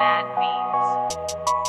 bad beats.